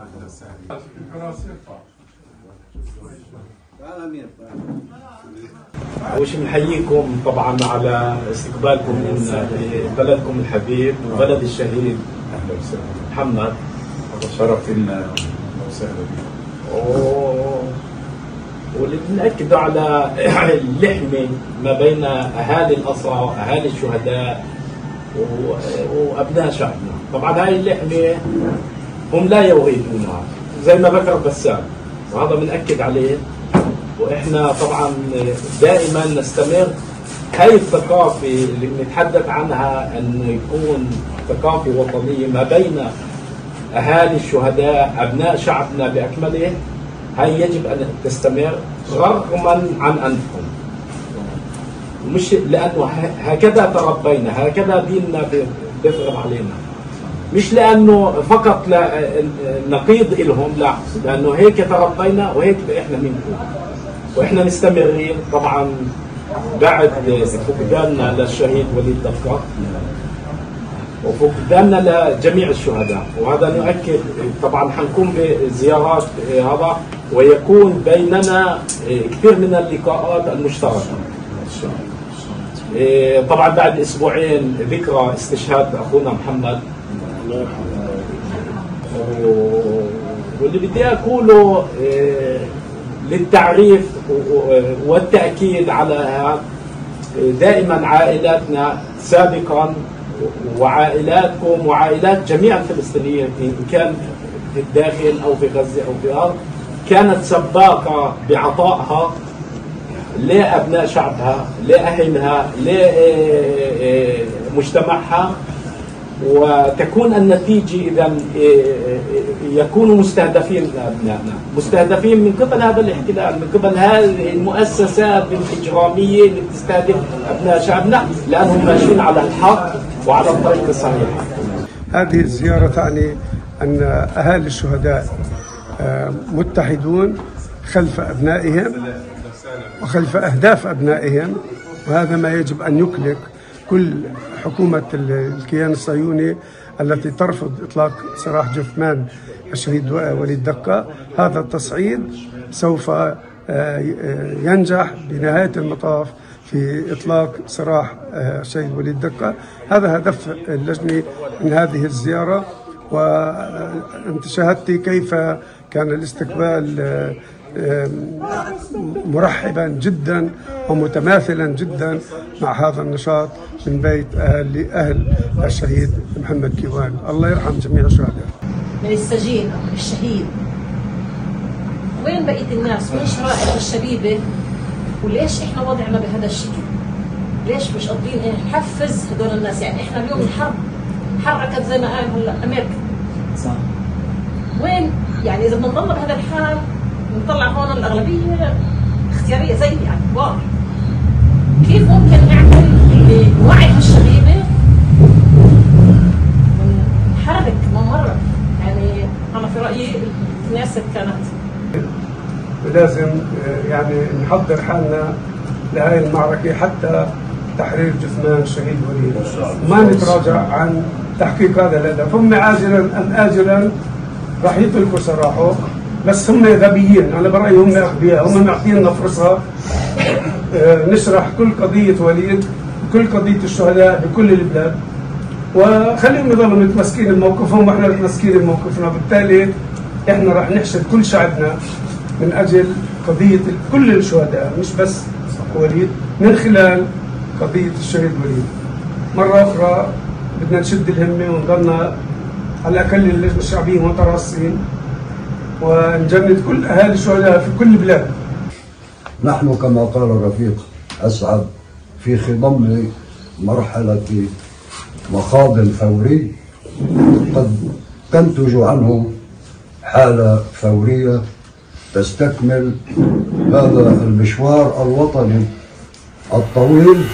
أهلا وسهلا الكراسي ارفع أول شيء بنحييكم طبعا على استقبالكم من بلدكم الحبيب وبلد الشهيد. أهلا وسهلا. محمد. شرف لنا أهلا وسهلا بك. و- واللي بنأكد على اللحمة ما بين أهالي الأسرى وأهالي الشهداء وأبناء شعبنا. طبعا هاي اللحمة هم لا يريدونها زي ما ذكر بسام وهذا بنأكد عليه. وإحنا طبعا دائما نستمر هاي الثقافة اللي بنتحدث عنها انه يكون ثقافة وطنية ما بين أهالي الشهداء أبناء شعبنا بأكمله؟ هاي يجب أن تستمر رغما عن أنفهم. مش لأنه هكذا تربينا هكذا ديننا بيفرض علينا. مش لأنه فقط لا نقيض لهم لا. لأنه هيك تربينا وهيك إحنا بنكون وإحنا مستمرين طبعا بعد فقداننا للشهيد وليد دقة وفقداننا لجميع الشهداء. وهذا نؤكد. طبعا حنكون بزيارات هذا ويكون بيننا كثير من اللقاءات المشتركة. طبعا بعد أسبوعين ذكرى استشهاد أخونا محمد. و- واللي بدي أقوله للتعريف و- و- والتأكيد على دائما عائلاتنا سابقا وعائلاتكم وعائلات جميع الفلسطينيين إن كان في الداخل أو في غزة أو في الأرض كانت سباقة بعطائها لأبناء شعبها لأهلها لمجتمعها. وتكون النتيجة اذا يكونوا مستهدفين ابنائنا، مستهدفين من قبل هذا الاحتلال، من قبل هذه المؤسسات الاجراميه اللي بتستهدف أبناء شعبنا لأنهم ماشيين على الحق وعلى الطريق الصحيح. هذه الزيارة تعني أن أهالي الشهداء آه، متحدون خلف أبنائهم وخلف أهداف أبنائهم وهذا ما يجب أن يقلق كل حكومة ال- الكيان الصهيوني التي ترفض إطلاق سراح جثمان الشهيد وليد دقة هذا التصعيد سوف آه، ينجح بنهاية المطاف في إطلاق سراح آه، الشهيد وليد دقة. هذا هدف اللجنة من هذه الزيارة وأنت شاهدت كيف كان الاستقبال آه، مرحبا جدا ومتماثلا جدا مع هذا النشاط من بيت أهل, أهل الشهيد محمد كيوان الله يرحم جميع الشهداء من السجين الشهيد وين بقية الناس؟ وين شرائح الشبيبة؟ وليش إحنا وضعنا بهذا الشكل؟ ليش مش قادرين إيه نحفز هدول الناس؟ يعني إحنا اليوم الحرب حركت زي ما قال هلا أمريكا صح وين يعني إذا بدنا نضل بهذا الحال نطلع هون الأغلبية اختيارية زي يعني واضح كيف ممكن نعمل بوعي هالشبيبه ونحرك مرة. يعني أنا في رأيي الناس كانت. لازم آه، يعني نحضر حالنا لهذه المعركة حتى تحرير جثمان الشهيد وليد. ما نتراجع عن تحقيق هذا الهدف. هم عاجلا أم آجلا راح يتركوا سراحه. بس هم غبيين أنا برأيي هم أغبياء. هم معطينا فرصة. آه، نشرح كل قضية وليد كل قضية الشهداء بكل البلاد. وخليهم يضلوا متمسكين بموقفهم وإحنا متمسكين بموقفنا. بالتالي إحنا راح نحشد كل شعبنا من أجل قضية كل الشهداء مش بس وليد من خلال قضية الشهيد وليد. مرة أخرى بدنا نشد الهمة ونضلنا على الأقل اللجنه الشعبيه متراصين. ونجند كل أهالي الشهداء في كل البلاد. نحن كما قال الرفيق أسعد في خضم مرحلة مخاض ثوري قد تنتج عنه حالة ثورية تستكمل هذا المشوار الوطني الطويل